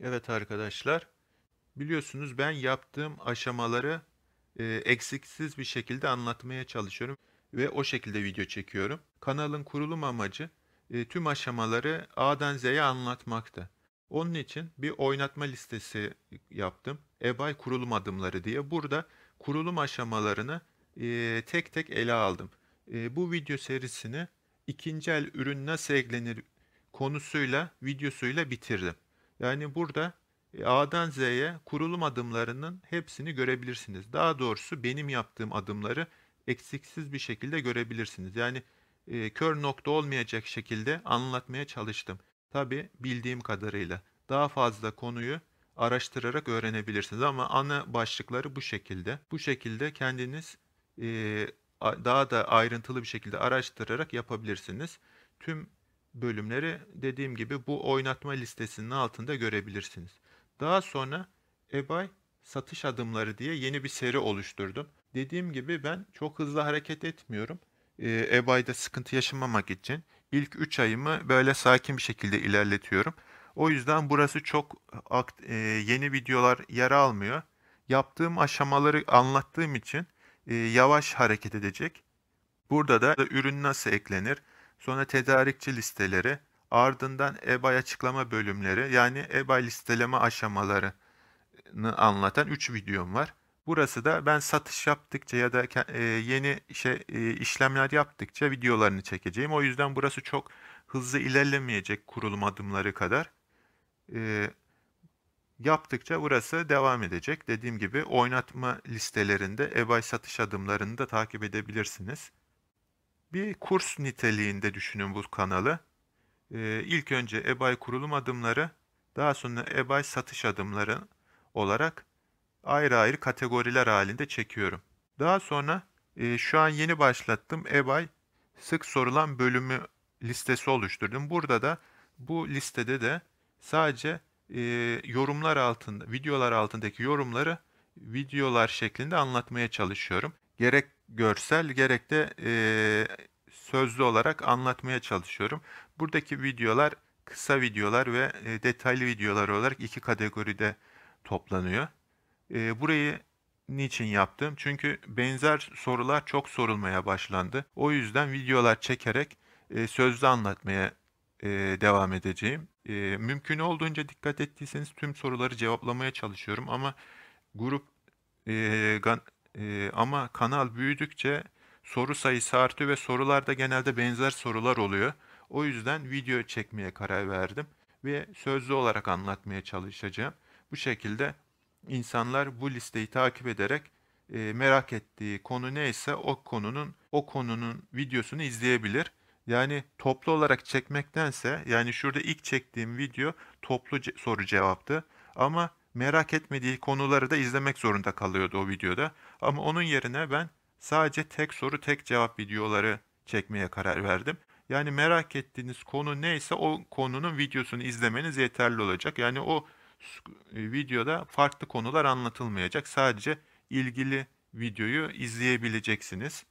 Evet arkadaşlar, biliyorsunuz ben yaptığım aşamaları e, eksiksiz bir şekilde anlatmaya çalışıyorum ve o şekilde video çekiyorum. Kanalın kurulum amacı e, tüm aşamaları A'dan Z'ye anlatmakta. Onun için bir oynatma listesi yaptım. eBay kurulum adımları diye. Burada kurulum aşamalarını e, tek tek ele aldım. E, bu video serisini ikinci el ürün nasıl eklenir konusuyla, videosuyla bitirdim. Yani burada e, A'dan Z'ye kurulum adımlarının hepsini görebilirsiniz. Daha doğrusu benim yaptığım adımları eksiksiz bir şekilde görebilirsiniz. Yani e, kör nokta olmayacak şekilde anlatmaya çalıştım. Tabi bildiğim kadarıyla daha fazla konuyu araştırarak öğrenebilirsiniz ama ana başlıkları bu şekilde. Bu şekilde kendiniz e, daha da ayrıntılı bir şekilde araştırarak yapabilirsiniz. Tüm bölümleri dediğim gibi bu oynatma listesinin altında görebilirsiniz. Daha sonra eBay satış adımları diye yeni bir seri oluşturdum. Dediğim gibi ben çok hızlı hareket etmiyorum. Ee, eBay'da sıkıntı yaşamamak için ilk 3 ayımı böyle sakin bir şekilde ilerletiyorum. O yüzden burası çok e, yeni videolar yer almıyor. Yaptığım aşamaları anlattığım için e, yavaş hareket edecek. Burada da ürün nasıl eklenir, sonra tedarikçi listeleri, ardından eBay açıklama bölümleri yani eBay listeleme aşamalarını anlatan 3 videom var. Burası da ben satış yaptıkça ya da e, yeni şey e, işlemler yaptıkça videolarını çekeceğim. O yüzden burası çok hızlı ilerlemeyecek kurulum adımları kadar. E, yaptıkça burası devam edecek. Dediğim gibi oynatma listelerinde eBay satış adımlarını da takip edebilirsiniz. Bir kurs niteliğinde düşünün bu kanalı. Ee, ilk önce eBay kurulum adımları, daha sonra eBay satış adımları olarak ayrı ayrı kategoriler halinde çekiyorum. Daha sonra e, şu an yeni başlattım eBay sık sorulan bölümü listesi oluşturdum. Burada da bu listede de sadece e, yorumlar altında, videolar altındaki yorumları videolar şeklinde anlatmaya çalışıyorum. Gerek görsel gerek de e, sözlü olarak anlatmaya çalışıyorum. Buradaki videolar kısa videolar ve e, detaylı videolar olarak iki kategoride toplanıyor. E, burayı niçin yaptım? Çünkü benzer sorular çok sorulmaya başlandı. O yüzden videolar çekerek e, sözlü anlatmaya e, devam edeceğim. E, mümkün olduğunca dikkat ettiyseniz tüm soruları cevaplamaya çalışıyorum ama grup e, e, ama kanal büyüdükçe soru sayısı artıyor ve sorularda genelde benzer sorular oluyor. O yüzden video çekmeye karar verdim ve sözlü olarak anlatmaya çalışacağım. Bu şekilde insanlar bu listeyi takip ederek e, merak ettiği konu neyse o konunun o konunun videosunu izleyebilir. Yani toplu olarak çekmektense yani şurada ilk çektiğim video toplu ce soru cevaptı ama merak etmediği konuları da izlemek zorunda kalıyordu o videoda. Ama onun yerine ben sadece tek soru tek cevap videoları çekmeye karar verdim. Yani merak ettiğiniz konu neyse o konunun videosunu izlemeniz yeterli olacak. Yani o e, videoda farklı konular anlatılmayacak. Sadece ilgili videoyu izleyebileceksiniz.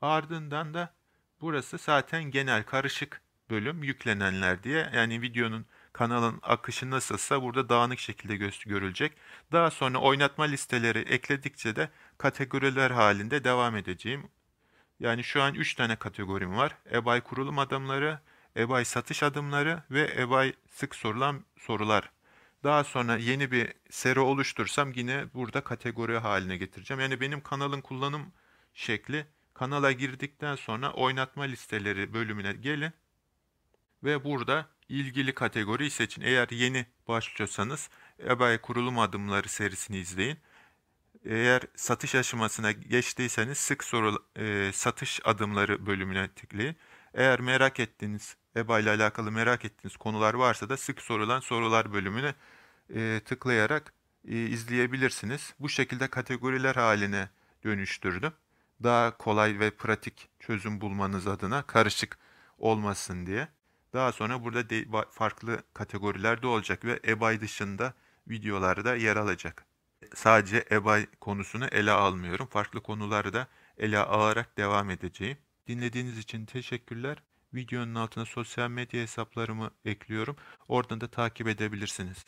Ardından da burası zaten genel karışık bölüm yüklenenler diye. Yani videonun kanalın akışı nasılsa burada dağınık şekilde görülecek. Daha sonra oynatma listeleri ekledikçe de kategoriler halinde devam edeceğim. Yani şu an 3 tane kategorim var. eBay kurulum adımları, eBay satış adımları ve eBay sık sorulan sorular. Daha sonra yeni bir seri oluştursam yine burada kategori haline getireceğim. Yani benim kanalın kullanım şekli kanala girdikten sonra oynatma listeleri bölümüne gelin ve burada ilgili kategoriyi seçin. Eğer yeni başlıyorsanız eBay kurulum adımları serisini izleyin. Eğer satış aşamasına geçtiyseniz sık soru e, satış adımları bölümüne tıklayın. Eğer merak ettiğiniz EBA ile alakalı merak ettiğiniz konular varsa da sık sorulan sorular bölümüne e, tıklayarak e, izleyebilirsiniz. Bu şekilde kategoriler haline dönüştürdüm. Daha kolay ve pratik çözüm bulmanız adına karışık olmasın diye. Daha sonra burada de, farklı kategorilerde olacak ve eBay dışında videolarda yer alacak. Sadece eBay konusunu ele almıyorum. Farklı konuları da ele alarak devam edeceğim. Dinlediğiniz için teşekkürler. videonun altına sosyal medya hesaplarımı ekliyorum. Oradan da takip edebilirsiniz.